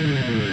Mm-hmm.